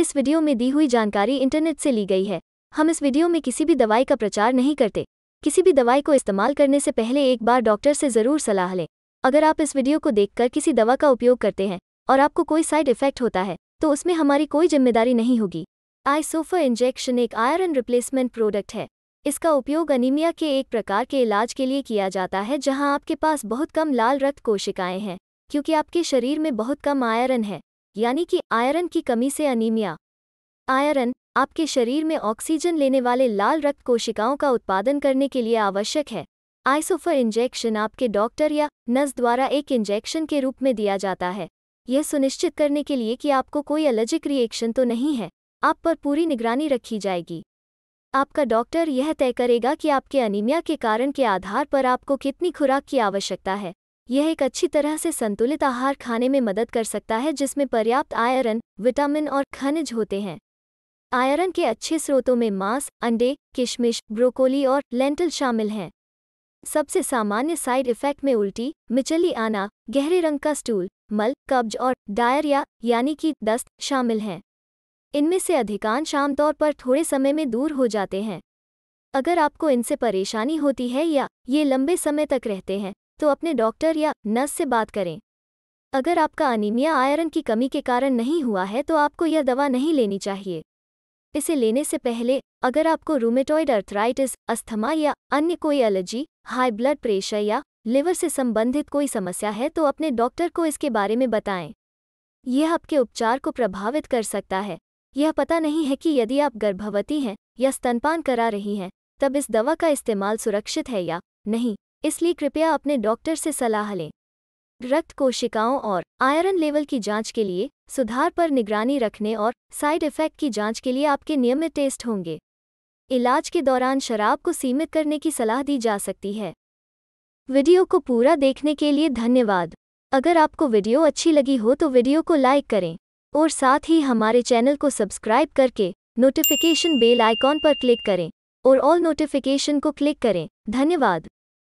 इस वीडियो में दी हुई जानकारी इंटरनेट से ली गई है। हम इस वीडियो में किसी भी दवाई का प्रचार नहीं करते। किसी भी दवाई को इस्तेमाल करने से पहले एक बार डॉक्टर से ज़रूर सलाह लें। अगर आप इस वीडियो को देखकर किसी दवा का उपयोग करते हैं और आपको कोई साइड इफ़ेक्ट होता है तो उसमें हमारी कोई ज़िम्मेदारी नहीं होगी। आइसोफा इंजेक्शन एक आयरन रिप्लेसमेंट प्रोडक्ट है। इसका उपयोग अनीमिया के एक प्रकार के इलाज के लिए किया जाता है, जहाँ आपके पास बहुत कम लाल रक्त कोशिकाएँ हैं, क्योंकि आपके शरीर में बहुत कम आयरन है। यानी कि आयरन की कमी से अनीमिया आयरन आपके शरीर में ऑक्सीजन लेने वाले लाल रक्त कोशिकाओं का उत्पादन करने के लिए आवश्यक है। आइसोफर इंजेक्शन आपके डॉक्टर या नर्स द्वारा एक इंजेक्शन के रूप में दिया जाता है। यह सुनिश्चित करने के लिए कि आपको कोई एलर्जिक रिएक्शन तो नहीं है, आप पर पूरी निगरानी रखी जाएगी। आपका डॉक्टर यह तय करेगा कि आपके अनीमिया के कारण के आधार पर आपको कितनी खुराक की आवश्यकता है। यह एक अच्छी तरह से संतुलित आहार खाने में मदद कर सकता है जिसमें पर्याप्त आयरन, विटामिन और खनिज होते हैं। आयरन के अच्छे स्रोतों में मांस, अंडे, किशमिश, ब्रोकोली और लेंटल शामिल हैं। सबसे सामान्य साइड इफ़ेक्ट में उल्टी, मिचली आना, गहरे रंग का स्टूल, मल, कब्ज और डायरिया, यानी कि दस्त, शामिल हैं। इनमें से अधिकांश आमतौर पर थोड़े समय में दूर हो जाते हैं। अगर आपको इनसे परेशानी होती है या ये लंबे समय तक रहते हैं तो अपने डॉक्टर या नर्स से बात करें। अगर आपका अनीमिया आयरन की कमी के कारण नहीं हुआ है तो आपको यह दवा नहीं लेनी चाहिए। इसे लेने से पहले, अगर आपको रूमेटॉइड अर्थराइटिस अस्थमा या अन्य कोई एलर्जी हाई ब्लड प्रेशर या लिवर से संबंधित कोई समस्या है तो अपने डॉक्टर को इसके बारे में बताएँ। यह आपके उपचार को प्रभावित कर सकता है। यह पता नहीं है कि यदि आप गर्भवती हैं या स्तनपान करा रही हैं, तब इस दवा का इस्तेमाल सुरक्षित है या नहीं। इसलिए कृपया अपने डॉक्टर से सलाह लें। रक्त कोशिकाओं और आयरन लेवल की जाँच के लिए सुधार पर निगरानी रखने और साइड इफ़ेक्ट की जाँच के लिए आपके नियमित टेस्ट होंगे। इलाज के दौरान शराब को सीमित करने की सलाह दी जा सकती है। वीडियो को पूरा देखने के लिए धन्यवाद। अगर आपको वीडियो अच्छी लगी हो तो वीडियो को लाइक करें और साथ ही हमारे चैनल को सब्सक्राइब करके नोटिफिकेशन बेल आइकॉन पर क्लिक करें और ऑल नोटिफिकेशन को क्लिक करें। धन्यवाद।